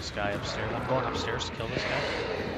this guy upstairs. I'm going upstairs to kill this guy.